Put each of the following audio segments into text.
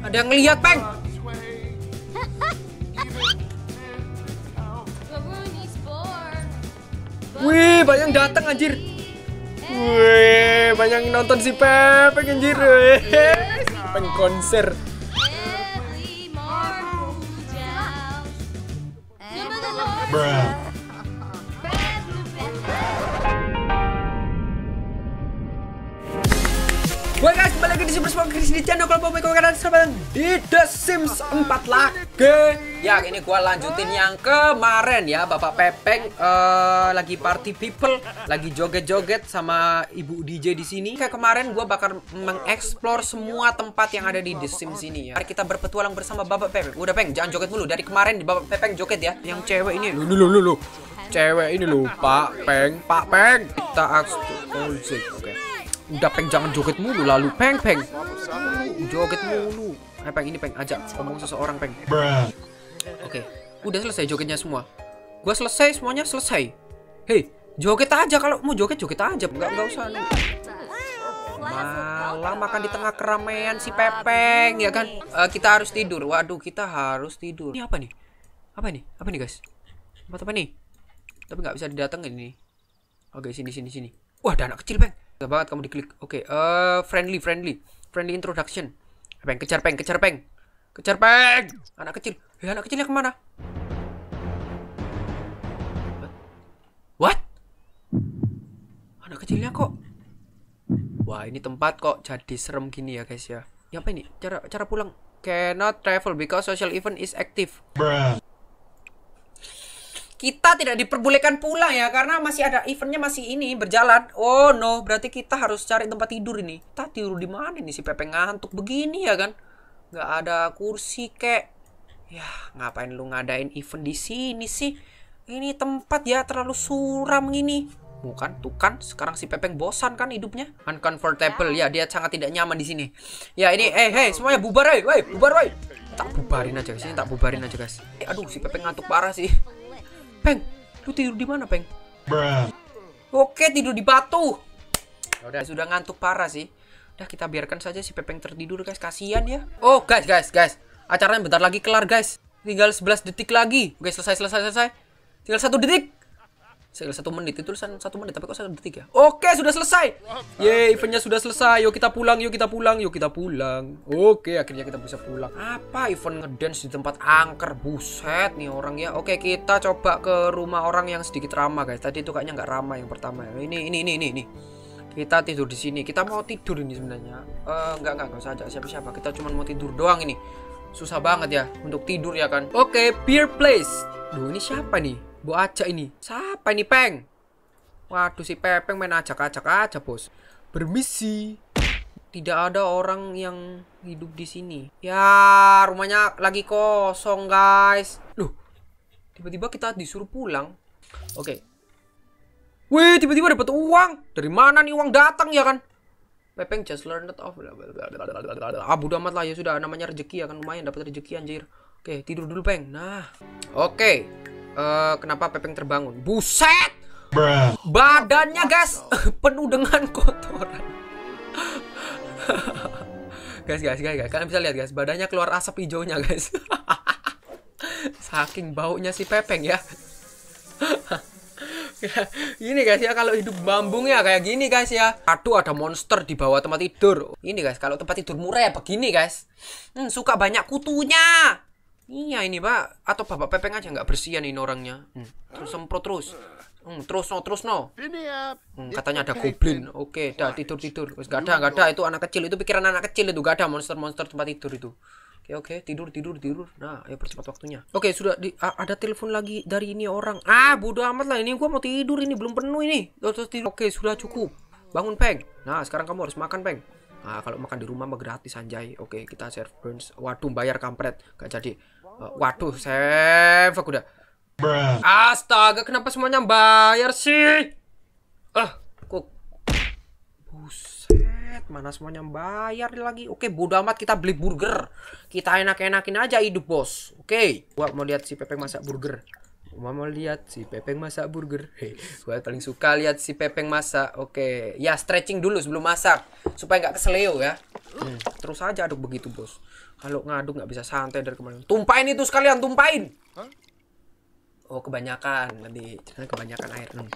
Ada yang ngeliat, Peng. Wih, banyak yang datang anjir. Wih, banyak yang nonton si Pepeng anjir. Wih, Peng konser. Gue lagi di Super Sport Chris di channel kalau mau kalian selamat di The Sims 4 lagi. Ya, ini gue lanjutin yang kemarin ya, Bapak Pepeng eh, lagi party people, lagi joget-joget sama Ibu DJ di sini. Kayak kemarin gue bakal mengeksplor semua tempat yang ada di The Sims ini ya. Mari kita berpetualang bersama Bapak Pepeng. Udah Peng, jangan joget mulu. Dari kemarin di Bapak Pepeng joget ya. Yang cewek ini, lu lu lu lu. Cewek ini lu, Pak Peng, Pak Peng. Kita aks Oke. Udah peng jangan joget mulu lalu peng peng. Joget mulu. Eh peng ini peng ajak ngomong seseorang peng. Oke. Udah selesai jogetnya semua. Gua selesai semuanya selesai. Hei, joget aja kalau mau joget joget aja. Enggak enggak usah. nih. Malah makan di tengah keramaian si Pepeng ya kan. Eh, kita harus tidur. Waduh, kita harus tidur. Ini apa nih? Apa nih? Apa nih, guys? Apa apa nih? Tapi nggak bisa didatengin ini. Oke, sini sini sini. Wah, ada anak kecil, Peng. Gak banget kamu diklik. Oke, eh friendly, friendly. Friendly introduction. Peng, kejar peng, kejar peng. Kejar peng. Anak kecil. Eh, anak kecilnya ke mana? What? Anak kecilnya kok? Wah, ini tempat kok jadi serem gini ya, guys ya. Ya apa ini? Cara cara pulang cannot travel because social event is active. Kita tidak diperbolehkan pulang ya karena masih ada eventnya masih ini berjalan. Oh no, berarti kita harus cari tempat tidur ini. Kita tidur di mana nih si Pepe ngantuk begini ya kan? Gak ada kursi kek. Ya ngapain lu ngadain event di sini sih? Ini tempat ya terlalu suram gini. Bukan, tuh kan sekarang si Pepeng bosan kan hidupnya. Uncomfortable ya, dia sangat tidak nyaman di sini. Ya ini, eh, hey, semuanya bubar, eh, woi, bubar, woi. Tak bubarin aja guys, ini tak bubarin aja guys. Eh, aduh, si Pepeng ngantuk parah sih. Peng, lu tidur di mana, Peng? Oke, tidur di batu. Udah, sudah ngantuk parah sih. Udah kita biarkan saja si Pepeng tertidur, guys. Kasihan ya. Oh, guys, guys, guys. Acaranya bentar lagi kelar, guys. Tinggal 11 detik lagi. Oke, selesai, selesai, selesai. Tinggal satu detik. Satu menit. Itu tulisan satu menit, tapi kok satu detik ya? Oke, sudah selesai. Yeay, eventnya sudah selesai. Yuk kita pulang, yuk kita pulang, yuk kita pulang. Oke, akhirnya kita bisa pulang. Apa event ngedance di tempat angker? Buset nih orang ya. Oke, kita coba ke rumah orang yang sedikit ramah, guys. Tadi itu kayaknya nggak ramah yang pertama. ya. Ini, ini, ini, ini, ini. Kita tidur di sini. Kita mau tidur ini sebenarnya. Eh, nggak, nggak, nggak usah ajak siapa-siapa. Kita cuma mau tidur doang ini. Susah banget ya untuk tidur ya kan. Oke, Beer Place. Duh, ini siapa nih? Bu Aca ini. Siapa ini, Peng? Waduh, si Pepeng main acak-acak aja, bos. Permisi. Tidak ada orang yang hidup di sini. Ya, rumahnya lagi kosong, guys. Loh, tiba-tiba kita disuruh pulang. Oke. Wih, tiba-tiba dapat uang. Dari mana nih uang datang ya kan? Pepeng just learned of Ah, bodo amat lah ya sudah namanya rezeki ya kan lumayan dapat rezeki anjir. Oke, tidur dulu, Peng. Nah. Oke. Eh, kenapa Pepeng terbangun? Buset! Badannya, guys, penuh dengan kotoran. guys, guys, guys, guys, kalian bisa lihat, guys, badannya keluar asap hijaunya, guys. Saking baunya si Pepeng ya. Ini guys ya kalau hidup bambung ya kayak gini guys ya. Aduh ada monster di bawah tempat tidur. Ini guys kalau tempat tidur murah ya begini guys. Hmm, suka banyak kutunya. Iya ini pak. Atau bapak pepeng aja nggak bersihan ini orangnya. Hmm, terus semprot terus. Hmm, terus no terus no. Hmm, katanya ada goblin. Oke, dah tidur tidur. Wes gak ada gak ada itu anak kecil itu pikiran anak kecil itu gak ada monster monster tempat tidur itu. Oke oke tidur tidur tidur. Nah ayo percepat waktunya. Oke sudah di, a- ada telepon lagi dari ini orang. Ah bodo amat lah ini gua mau tidur ini belum penuh ini. Terus tidur. Oke sudah cukup. Bangun peng. Nah sekarang kamu harus makan peng. Nah kalau makan di rumah mah gratis anjay. Oke kita serve burns. Waduh bayar kampret. Gak jadi. Eh, waduh save aku udah. Astaga kenapa semuanya bayar sih? Ah kok Buset, mana semuanya bayar lagi. Oke, bodo amat kita beli burger. Kita enak-enakin aja hidup, Bos. Oke. Gua mau lihat si Pepeng masak burger. Mama lihat si Pepeng masak burger. Hei, gua paling suka lihat si Pepeng masak. Oke, ya stretching dulu sebelum masak supaya nggak keseleo ya. Hmm, terus aja aduk begitu bos. Kalau ngaduk nggak bisa santai dari kemarin. Tumpahin itu sekalian, tumpahin. Oh kebanyakan nanti jangan kebanyakan air. Hmm.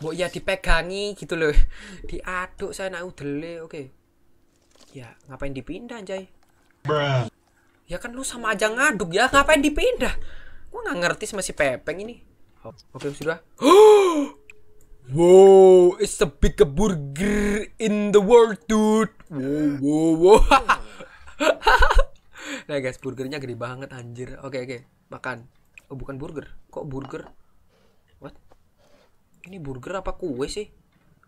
Bu ya dipegangi gitu loh. Diaduk saya nak udele. Oke. Ya ngapain dipindah Jay? Ya kan lu sama aja ngaduk ya, ngapain dipindah? Gua nggak ngerti sama si Pepeng ini. Oke sudah. wow, it's the big burger in the world, dude. Wow, wow, wow. nah guys, burgernya gede banget anjir. Oke oke, makan. Oh bukan burger, kok burger? What? Ini burger apa kue sih?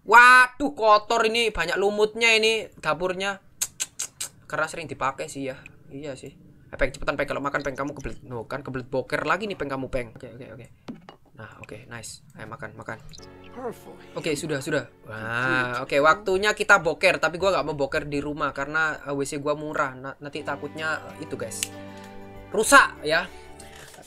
Waduh kotor ini, banyak lumutnya ini dapurnya. Karena sering dipakai sih ya. Iya sih. Peng cepetan peng kalau makan peng kamu kebelet no kan kebelet boker lagi nih peng kamu peng. Oke oke oke. Nah oke nice. Ayo makan makan. Oke sudah sudah. Nah oke waktunya kita boker tapi gua nggak mau boker di rumah karena eh, WC gua murah. Na- nanti takutnya eh, itu guys rusak ya.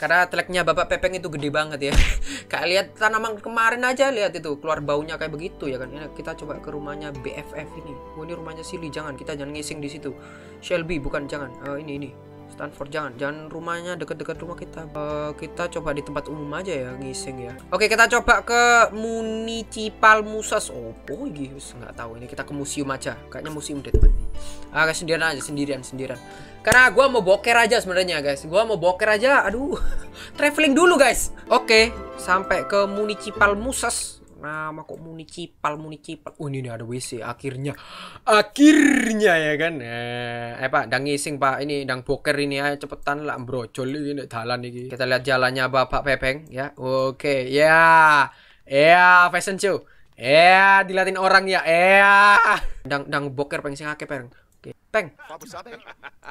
Karena teleknya Bapak Pepeng itu gede banget ya. Kayak lihat tanaman kemarin aja lihat itu keluar baunya kayak begitu ya kan. Ini kita coba ke rumahnya BFF ini. Oh ini rumahnya Silly jangan kita jangan ngising di situ. Shelby bukan jangan. Eh, ini ini. Stanford jangan jangan rumahnya dekat-dekat rumah kita. Eh, kita coba di tempat umum aja ya ngising ya. Oke kita coba ke Municipal Musas. Oh, oh gitu nggak tahu ini kita ke museum aja. Kayaknya museum deh teman ini. Ah sendirian aja sendirian sendirian. Karena gua mau boker aja sebenarnya guys. Gua mau boker aja. Aduh, traveling dulu guys. Oke, sampai ke Municipal Musas. Nama kok municipal municipal. Oh ini nih ada WC akhirnya. Akhirnya ya kan. Eh, eh Pak, dang ngising Pak. Ini dang boker ini ayo cepetan lah brojol ini dalan iki. Kita lihat jalannya Bapak Pepeng ya. Oke, ya. Ya, fashion show. Ya, dilatin orang ya. Ya. Dang dang boker peng sing akeh peng. Oke, peng.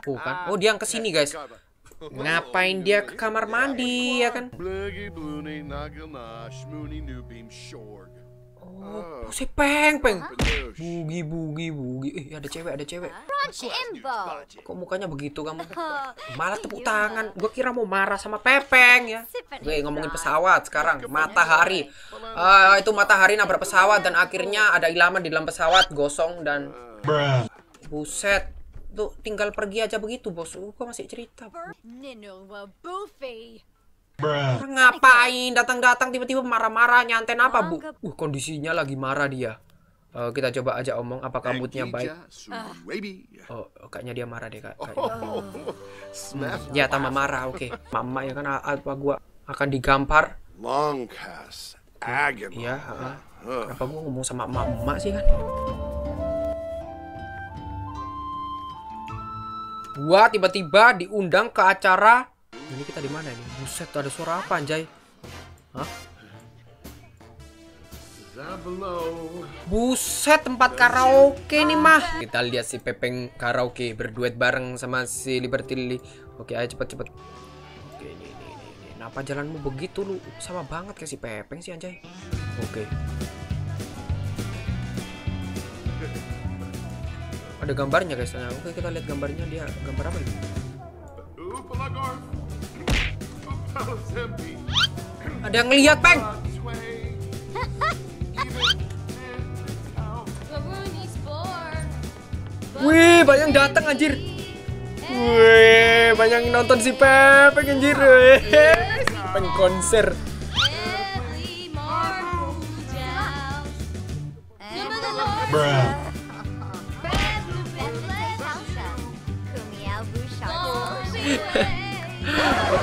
Oh kan. Oh, dia yang ke sini guys. Ngapain dia ke kamar mandi ya kan? Shorg. Oh, si peng peng. Bugi bugi bugi. Eh, ada cewek, ada cewek. Kok mukanya begitu kamu? Malah tepuk tangan. Gua kira mau marah sama Pepeng ya. Oke, ngomongin pesawat sekarang. Matahari. Eh, itu matahari nabrak pesawat dan akhirnya ada ilaman di dalam pesawat gosong dan buset. Tuh tinggal pergi aja begitu, Bos. Uh, gua masih cerita. Orang ngapain datang-datang tiba-tiba marah-marah nyanten apa, Bu? Uh, kondisinya lagi marah dia. Eh, kita coba aja omong apakah moodnya baik. Swaby. Oh, kayaknya dia marah deh, Kak. Kayaknya. Oh, smash. Ya tambah marah, oke. Mama ya kan apa gua akan digampar? Long cast. Agony. Iya. Kenapa gua ngomong sama emak-emak sih kan? Gua tiba-tiba diundang ke acara. Ini kita di mana ini? Buset, ada suara apa anjay? Hah? Buset, tempat karaoke nih mah. Kita lihat si Pepeng karaoke berduet bareng sama si Liberty Lily. Oke, ayo cepet-cepet. Oke, ini, ini, ini. Kenapa jalanmu begitu lu? Sama banget kayak si Pepeng sih anjay. Oke. Ada gambarnya guys. Nah, oke kita lihat gambarnya dia gambar apa ini? Ada yang ngeliat peng. Wih, banyak yang datang anjir. Wih, banyak yang nonton si Pepeng anjir. Wih, si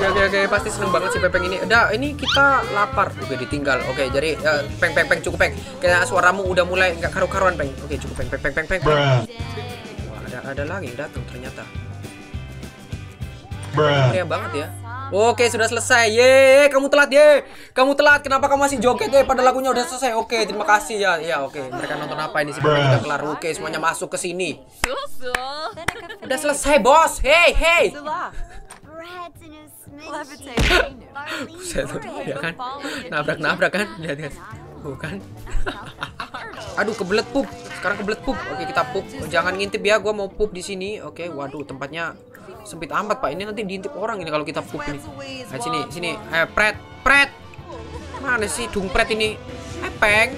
Oke oke pasti seneng banget si Pepeng ini. Udah ini kita lapar. Oke ditinggal. Oke jadi eh, peng peng peng cukup peng. Kayak suaramu udah mulai nggak karu-karuan peng. Oke cukup peng peng peng peng peng. Wah, ada ada lagi yang datang ternyata. Meriah banget ya. Oke sudah selesai. Ye, kamu telat ye. Kamu telat. Kenapa kamu masih joget ye? Padahal lagunya udah selesai. Oke terima kasih ya. Ya oke. Mereka nonton apa ini si Pepeng udah kelar. Oke semuanya masuk ke sini. Udah selesai bos. Hey hey. Buset, ya kan? Nabrak-nabrak kan? Lihat kan? Bukan. Aduh, kebelet pup. Sekarang kebelet pup. Oke, kita pup. Jangan ngintip ya, gua mau pup di sini. Oke, waduh, tempatnya sempit amat, Pak. Ini nanti diintip orang ini kalau kita pup ini. Nah, sini, sini. Eh, pret, pret. Mana sih Dungpret ini? Epeng.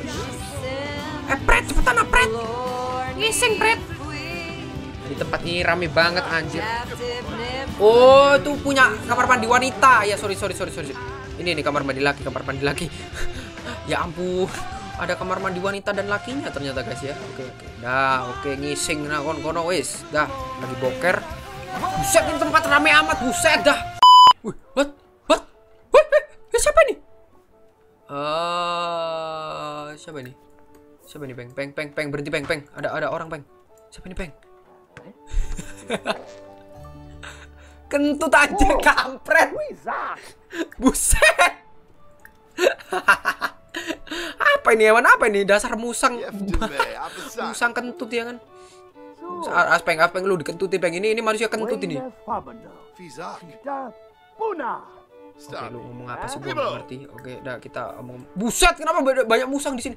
Eh, Pret, cepetan ah, Pret. Ngising, Pret. Di tempat ini rame banget anjir. Oh, itu punya kamar mandi wanita. Ya, sorry, sorry, sorry, sorry. Ini nih kamar mandi laki, kamar mandi laki. ya ampun. Ada kamar mandi wanita dan lakinya ternyata guys ya. Oke, oke. Dah, oke ngising nah kon kono wis. Dah, lagi boker. Buset, ini tempat rame amat, buset dah. Wih, what? What? Wih, wih, siapa ini? Eh, siapa ini? Siapa ini, Peng? Peng, Peng, Peng, berhenti, Peng, Peng. Ada ada orang, Peng. Siapa ini, Peng? Kentut aja, kampret. Buset. apa ini hewan apa ini? Dasar musang. musang kentut ya kan? As Peng, as Peng lu dikentuti, Peng. Ini ini manusia kentut ini. Oke, lu ngomong apa sih gua nggak ngerti. Oke, dah kita omong. Buset, kenapa banyak musang di sini?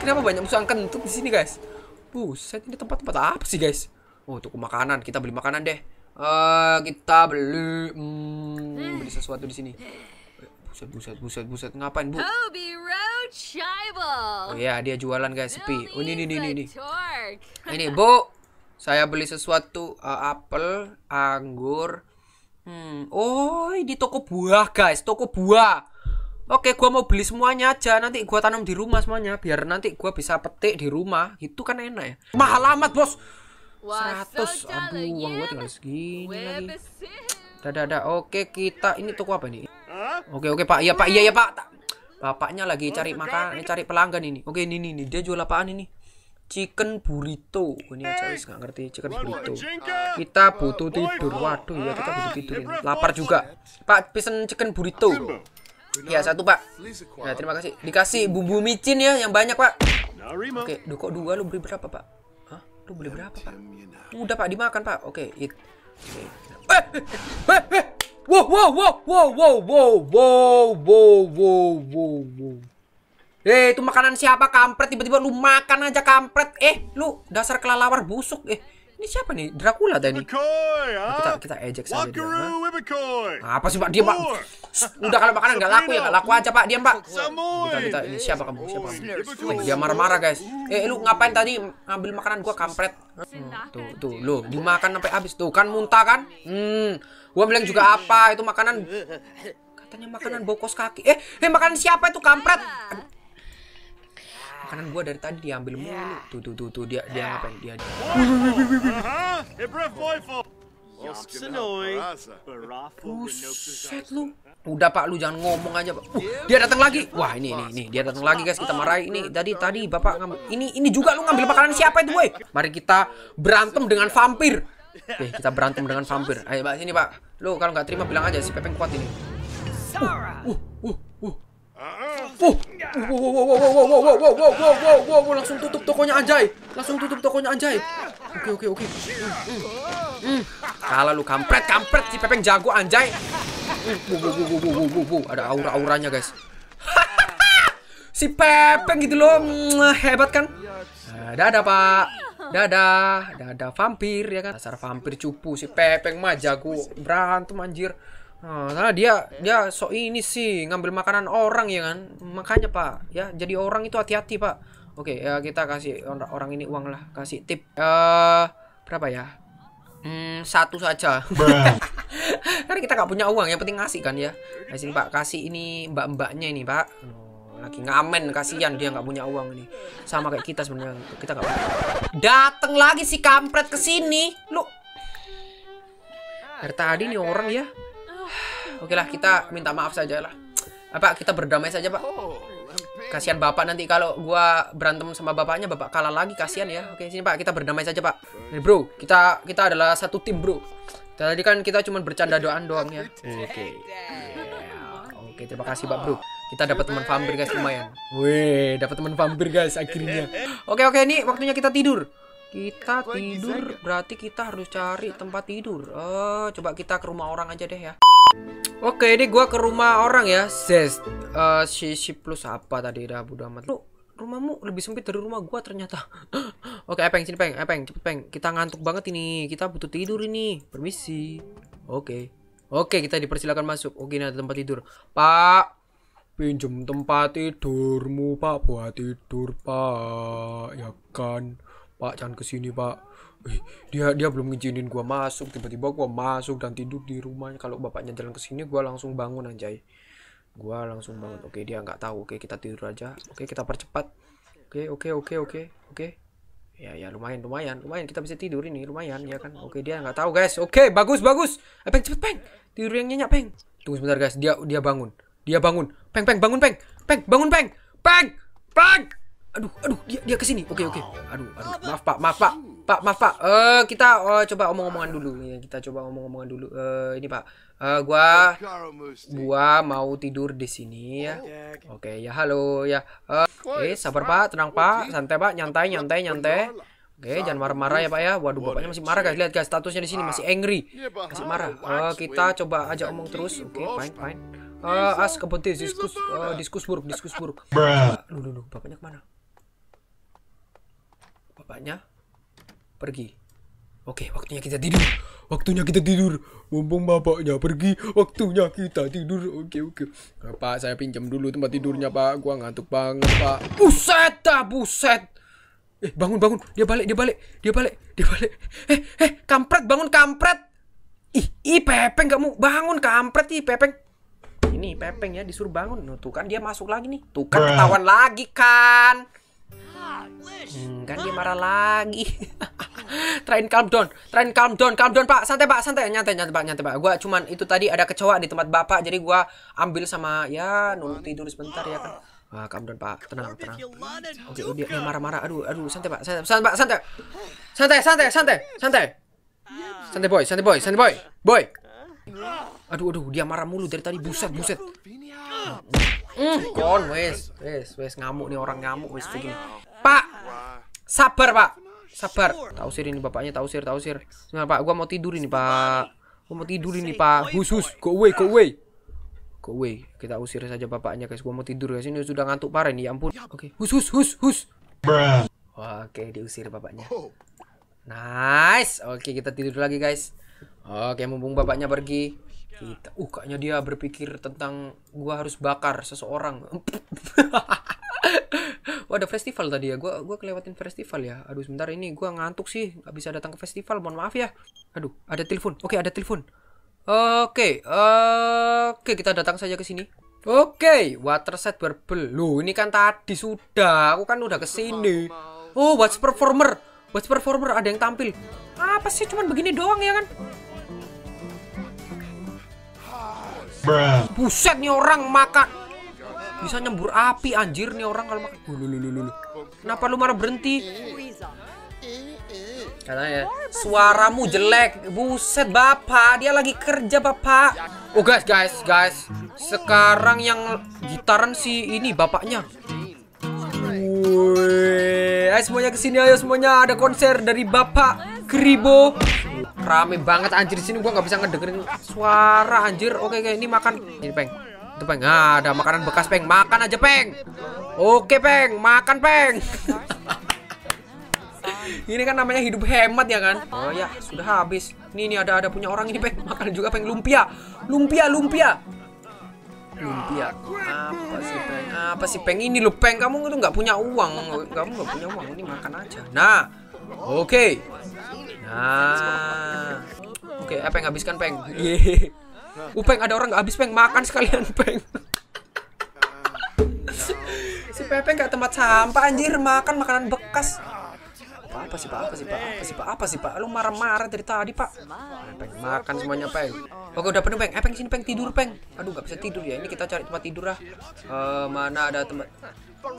Kenapa banyak musang kentut di sini, guys? Buset, ini tempat-tempat apa sih, guys? Oh, toko makanan. Kita beli makanan deh. Eh, kita beli hmm, beli sesuatu di sini. Buset, buset, buset, buset. Ngapain, Bu? Oh iya, dia jualan, guys, sepi. Oh, ini, ini, ini, ini. Ini Bu, saya beli sesuatu uh, apel, anggur. Hmm, oh di toko buah guys, toko buah. Oke, gua mau beli semuanya aja. Nanti gua tanam di rumah semuanya, biar nanti gua bisa petik di rumah. Gitu kan enak ya. Mahal amat bos. 100 Aduh, uang gua tinggal segini lagi. Dadah, dadah. Oke, kita ini toko apa ini? Oke, oke Pak. Iya Pak, iya ya Pak. Bapaknya lagi cari makan, cari pelanggan ini. Oke, ini ini, ini. dia jual apaan ini? Chicken burrito. Oh, Ini aja wis nggak ngerti chicken burrito. Kita butuh tidur. Waduh ya kita butuh tidur ini. Lapar juga. Pak, pesen chicken burrito. Ya satu Pak. Ya terima kasih. Dikasih bumbu micin ya yang banyak Pak. Oke, duh, dua lu beli berapa Pak? Hah? Lu beli berapa Pak? Udah Pak dimakan Pak. Oke, it. Oke. Eh, eh, eh, eh. Wow, wow, wow, wow, wow, wow, wow, wow, wow, wow, wow. Eh, itu makanan siapa kampret? Tiba-tiba lu makan aja kampret. Eh, lu dasar kelelawar busuk. Eh, ini siapa nih? Dracula tadi. Ibikoy, Kita huh? kita ejek saja dia. Ibikoy. Apa sih Pak? Diam Pak. Udah kalau makanan nggak laku ya nggak laku aja Pak. Diam Pak. Kita kita ini siapa kamu? Siapa kamu? Dia marah-marah guys. Eh lu ngapain tadi ngambil makanan gua kampret? Hmm, tuh tuh lu dimakan sampai habis tuh kan muntah kan? Hmm. Gua bilang juga apa itu makanan katanya makanan bokos kaki. Eh, eh makanan siapa itu kampret? Makanan gua dari tadi diambil mulu. Tuh tuh tuh tuh dia dia ngapain? Dia, dia. Buset lu. Udah Pak, lu jangan ngomong aja Pak. Uh, dia datang lagi. Wah ini ini ini dia datang lagi guys. Kita marahi ini. Tadi tadi Bapak ngambil. Ini ini juga lu ngambil makanan siapa itu woi? Mari kita berantem dengan vampir. Oke, kita berantem dengan vampir. Ayo Pak sini Pak. Lu kalau nggak terima bilang aja si Pepeng kuat ini. Uh, uh, uh. Uh, wow, wow, wow, wow, wow, wow, wow, wow, wow, wow, langsung tutup tokonya anjay, langsung tutup tokonya anjay. Oke, oke, oke. Hmm, hmm, hmm. Kalah lu kampret, kampret si Pepeng jago anjay. Hmm, wow, wow, wow, wow, wow, wow, ada aura-auranya guys. si Pepeng gitu loh, hebat kan? Nah, dadah pak, dadah, dadah vampir ya kan? Dasar vampir cupu si Pepeng mah jago berantem anjir. Nah, karena dia dia sok ini sih ngambil makanan orang ya kan, makanya pak ya jadi orang itu hati-hati pak. Oke ya kita kasih orang, orang ini uang lah, kasih tip. eh berapa ya? Hmm, satu saja. Karena kita nggak punya uang, yang penting ngasih kan ya. Nah, sini Pak, kasih ini mbak-mbaknya ini Pak. Oh, lagi ngamen, kasihan dia nggak punya uang ini. Sama kayak kita sebenarnya, kita nggak. punya. Dateng lagi si kampret ke sini, lu. Dari tadi nih orang ya. Oke lah, kita minta maaf saja lah. Apa kita berdamai saja Pak? Kasihan bapak nanti kalau gua berantem sama bapaknya, bapak kalah lagi kasihan ya. Oke sini pak, kita berdamai saja pak. Nih, bro, kita kita adalah satu tim bro. Tadi kan kita cuma bercanda doang doang ya. Oke. Yeah. Oke terima kasih pak bro. Kita dapat teman vampir guys lumayan. Wih, dapat teman vampir guys akhirnya. Oke oke ini waktunya kita tidur. Kita tidur berarti kita harus cari tempat tidur. Oh, coba kita ke rumah orang aja deh ya. Oke, ini gua ke rumah orang ya. Eh, si, si plus apa tadi dah bodo amat. Lu rumahmu lebih sempit dari rumah gua ternyata. Oke, Epeng sini Peng, Epeng cepet Peng. Kita ngantuk banget ini. Kita butuh tidur ini. Permisi. Oke. Oke, kita dipersilakan masuk. Oke, ini ada tempat tidur. Pak, pinjem tempat tidurmu, Pak, buat tidur, Pak. Ya kan, Pak, jangan ke sini, Pak. Eh, dia dia belum ngizinin gua masuk, tiba-tiba gua masuk dan tidur di rumahnya. Kalau bapaknya jalan ke sini, gua langsung bangun anjay. Gua langsung bangun. Oke, dia nggak tahu. Oke, kita tidur aja. Oke, kita percepat. Oke, oke, oke, oke, oke. Ya, ya lumayan, lumayan, lumayan kita bisa tidur ini, lumayan ya kan. Oke, dia nggak tahu guys. Oke, bagus, bagus. Eh, peng cepet peng. Tidur yang nyenyak peng. Tunggu sebentar guys, dia dia bangun. Dia bangun. Peng, peng, bangun peng. Peng, bangun peng. Peng, peng. Aduh, aduh, dia dia ke sini. Oke, oke. Aduh, aduh. Maaf pak, maaf pak. Pak, maaf pak. Eh, kita eh, coba omong-omongan dulu. Ya, kita coba omong-omongan dulu. Eh, ini pak. Eh, gua gua mau tidur di sini ya. Oke, ya halo ya. Eh, Oke, sabar Pak, tenang Pak, santai Pak, nyantai, nyantai, nyantai. Oke, jangan marah-marah ya Pak ya. Waduh, bapaknya masih marah guys. Lihat guys, statusnya di sini masih angry. Masih marah. Eh, kita coba aja omong terus. Oke, fine, fine. Eh, as kepenting diskus eh, diskus buruk, diskus buruk. Duh, duh, duh, bapaknya ke mana? Bapaknya pergi. Oke, waktunya kita tidur. Waktunya kita tidur. Mumpung bapaknya pergi, waktunya kita tidur. Oke, oke. Pak, saya pinjam dulu tempat tidurnya, Pak. Gua ngantuk banget, Pak. Buset dah, buset. Eh, bangun, bangun. Dia balik, dia balik. Dia balik, dia balik. Eh, eh, kampret, bangun, kampret. Ih, ih, Pepeng gak mau bangun, kampret ih, Pepeng. Ini Pepeng ya disuruh bangun. Nuh, tuh kan dia masuk lagi nih. Tuh kan ketahuan lagi kan. Hmm, kan dia marah lagi. Try and calm down. Try and calm down. Calm down, Pak. Santai, Pak. Santai. Nyantai, nyantai, Pak. Nyantai, Pak. Gua cuman itu tadi ada kecoa di tempat Bapak, jadi gua ambil sama ya nunggu tidur sebentar ya kan. Ah, calm down, Pak. Tenang, tenang. Oke, oh, dia, dia marah-marah. Aduh, aduh, santai, Pak. Santai, santai, Pak. Santai. Santai, santai, santai, santai. Santai, boy. Santai, boy. Santai, boy. Boy. Aduh, aduh, dia marah mulu dari tadi. Buset, buset. Hmm, kon, wes, wes, wes ngamuk nih orang ngamuk wes begini. Pak, sabar pak, sabar. Tahu sir ini bapaknya, tahu sir, tahu sir. Nah, pak, gua mau tidur ini pak. Gua mau tidur ini pak. Hus, hus, go away, go away. Go away. Kita usir saja bapaknya guys. Gua mau tidur guys. Ini sudah ngantuk parah nih, ya ampun. Oke, hus, hus, hus, hus. Oke, diusir bapaknya. Nice. Oke, kita tidur lagi guys. Oke, mumpung bapaknya pergi. Kita, uh, kayaknya dia berpikir tentang gua harus bakar seseorang. Wah, ada festival tadi ya. Gua gua kelewatin festival ya. Aduh, sebentar ini gua ngantuk sih. nggak bisa datang ke festival. Mohon maaf ya. Aduh, ada telepon. Oke, ada telepon. Oke, oke kita datang saja ke sini. Oke, water set barbel. Loh, ini kan tadi sudah. Aku kan udah ke sini. Oh, watch performer. Watch performer ada yang tampil. Apa sih cuman begini doang ya kan? Buset nih orang makan. Bisa nyembur api anjir nih orang kalau makan. Lu, lu, lu, lu, lu. Kenapa lu marah berhenti? Katanya suaramu jelek. Buset bapak, dia lagi kerja bapak. Oh guys, guys, guys. Sekarang yang gitaran si ini bapaknya. Wih, ayo semuanya ke sini ayo semuanya ada konser dari Bapak Kribo. Rame banget anjir di sini gua nggak bisa ngedengerin suara anjir. Oke oke ini makan ini peng. Itu peng. Ah, ada makanan bekas peng. Makan aja peng. Oke peng, makan peng. ini kan namanya hidup hemat ya kan? Oh ya, sudah habis. Nih ini ada ada punya orang ini peng. Makan juga peng lumpia. Lumpia, lumpia. Lumpia. Apa sih peng? Apa sih peng ini lo peng? Kamu itu nggak punya uang. Kamu nggak punya uang. Ini makan aja. Nah, oke. Nah, oke. Apa yang habiskan peng? Uh, peng ada orang nggak habis peng makan sekalian peng. si Pepe nggak tempat sampah anjir makan makanan bekas. Apa, apa sih pak? Apa sih pak? Apa sih pak? Apa sih pak? Lu marah-marah dari tadi pak? Peng makan semuanya peng. Oke udah penuh peng. Eh peng sini peng tidur peng. Aduh nggak bisa tidur ya. Ini kita cari tempat tidur lah. Eh, mana ada tempat?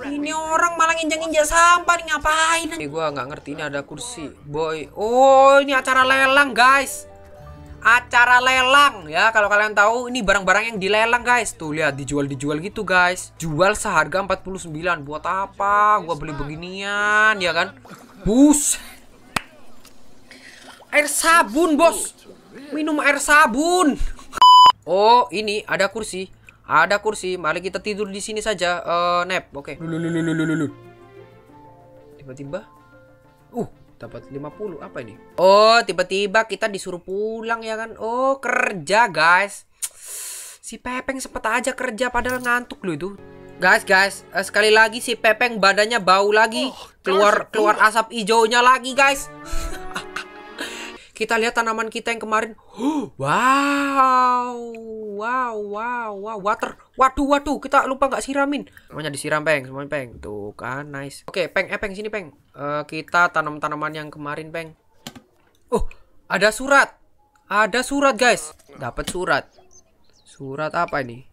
Ini orang malah nginjak-injak sampah nih ngapain? Ini gua nggak ngerti ini ada kursi, boy. Oh ini acara lelang guys. Acara lelang ya kalau kalian tahu ini barang-barang yang dilelang guys. Tuh lihat dijual-dijual gitu guys. Jual seharga 49. Buat apa? Gua beli beginian ya kan? Bus. Air sabun, Bos. Minum air sabun. Oh, ini ada kursi. Ada kursi. Mari kita tidur di sini saja. Eh, nap. Oke. Lulu. Tiba-tiba Uh, dapat 50 apa ini? Oh, tiba-tiba kita disuruh pulang ya kan? Oh, kerja guys. Si Pepeng sempet aja kerja padahal ngantuk loh itu. Guys, guys, eh, sekali lagi si Pepeng badannya bau lagi. Keluar keluar asap hijaunya lagi, guys. kita lihat tanaman kita yang kemarin. Wow, wow, wow, wow, water. Waduh, waduh, kita lupa nggak siramin. Semuanya disiram, Peng, semuanya, Peng. Tuh kan, nice. Oke, Peng, eh, Peng, sini, Peng. Eh, kita tanam tanaman yang kemarin, Peng. Oh, ada surat. Ada surat, guys. Dapat surat. Surat apa ini?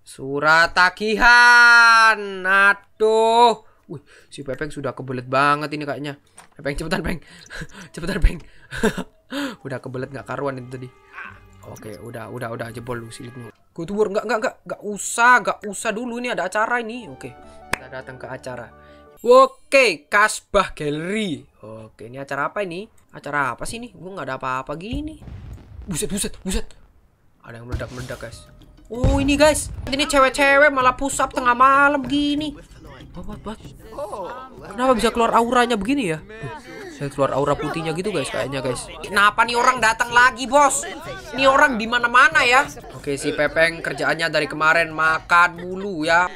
Surat tagihan. Aduh. Wih, si Pepeng sudah kebelet banget ini kayaknya. Pepeng cepetan, Peng. cepetan, Peng. udah kebelet nggak karuan itu tadi. Oke, udah, udah, udah jebol lu silitmu. Gue tuh nggak, nggak, nggak, nggak usah, nggak usah dulu ini ada acara ini. Oke, kita datang ke acara. Oke, Kasbah Gallery. Oke, ini acara apa ini? Acara apa sih ini? Gue nggak ada apa-apa gini. Buset, buset, buset. Ada yang meledak-meledak, guys. Oh, ini guys. Ini cewek-cewek malah push up tengah malam begini. What, what? Kenapa bisa keluar auranya begini ya? Saya keluar aura putihnya gitu guys kayaknya guys. Kenapa nih orang datang lagi, Bos? Ini orang di mana-mana ya. Oke, si Pepeng kerjaannya dari kemarin makan mulu ya.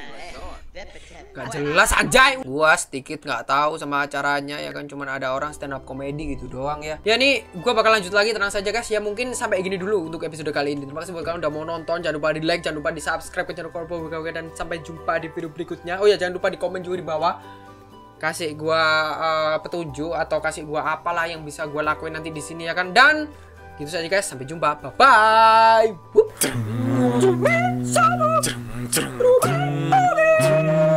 Gak jelas anjay. Gua sedikit nggak tahu sama acaranya ya kan? Cuman ada orang stand up comedy gitu doang ya. Ya nih gua bakal lanjut lagi tenang saja guys. Ya mungkin sampai gini dulu untuk episode kali ini. Terima kasih buat kalian udah mau nonton. Jangan lupa di like, jangan lupa di subscribe ke channel Korpo Dan sampai jumpa di video berikutnya. Oh ya jangan lupa di komen juga di bawah. Kasih gua uh, petunjuk atau kasih gua apalah yang bisa gua lakuin nanti di sini ya kan? Dan gitu saja guys. Sampai jumpa. Bye bye